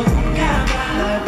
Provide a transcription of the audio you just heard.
nunca más.